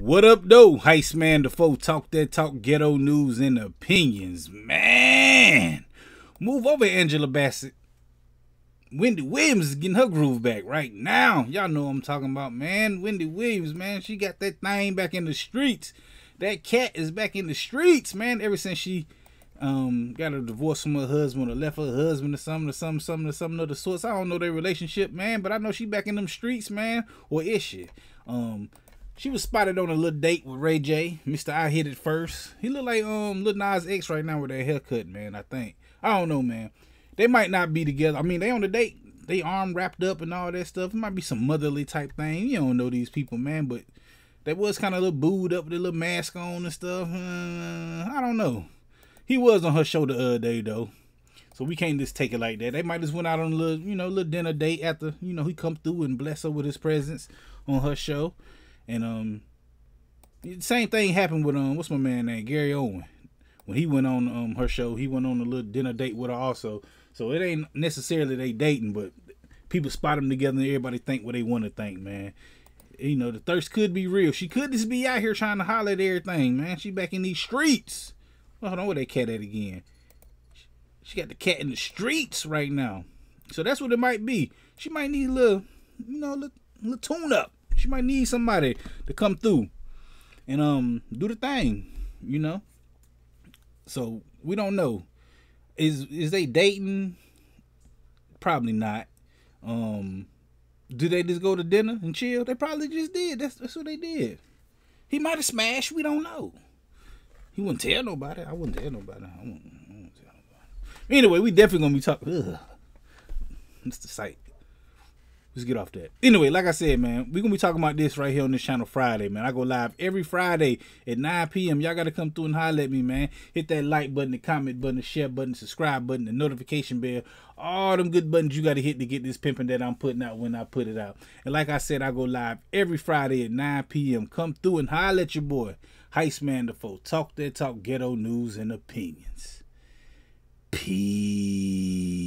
What up, though? Heist Man the foe talk that talk ghetto news and opinions. Man, move over, Angela Bassett. Wendy Williams is getting her groove back right now. Y'all know I'm talking about, man. Wendy Williams, man, she got that thing back in the streets. That cat is back in the streets, man. Ever since she um got a divorce from her husband or left her husband or something or something, something or something of the sorts. I don't know their relationship, man, but I know she back in them streets, man. Or is she? Um she was spotted on a little date with Ray J. Mr. I hit it first. He look like um Lil Nas X right now with that haircut, man. I think. I don't know, man. They might not be together. I mean, they on the date. They arm wrapped up and all that stuff. It might be some motherly type thing. You don't know these people, man. But they was kind of a little booed up with a little mask on and stuff. Uh, I don't know. He was on her show the other day though. So we can't just take it like that. They might just went out on a little, you know, little dinner date after, you know, he come through and bless her with his presence on her show. And um, same thing happened with um, what's my man name, Gary Owen. When he went on um her show, he went on a little dinner date with her also. So it ain't necessarily they dating, but people spot them together and everybody think what they want to think, man. You know, the thirst could be real. She could just be out here trying to holler at everything, man. She back in these streets. Well, hold on, where that cat at again? She got the cat in the streets right now. So that's what it might be. She might need a little, you know, a little, little tune up. She might need somebody to come through and um do the thing, you know. So we don't know. Is is they dating? Probably not. Um do they just go to dinner and chill? They probably just did. That's that's what they did. He might have smashed. We don't know. He wouldn't tell nobody. I wouldn't tell nobody. I wouldn't, I wouldn't tell nobody. Anyway, we definitely gonna be talking. It's the site. Let's get off that. Anyway, like I said, man, we're gonna be talking about this right here on this channel Friday, man. I go live every Friday at 9 p.m. Y'all gotta come through and holler at me, man. Hit that like button, the comment button, the share button, subscribe button, the notification bell. All them good buttons you gotta hit to get this pimping that I'm putting out when I put it out. And like I said, I go live every Friday at 9 p.m. Come through and holler at your boy, Heist Man the Foe. Talk that talk, ghetto news and opinions. Peace.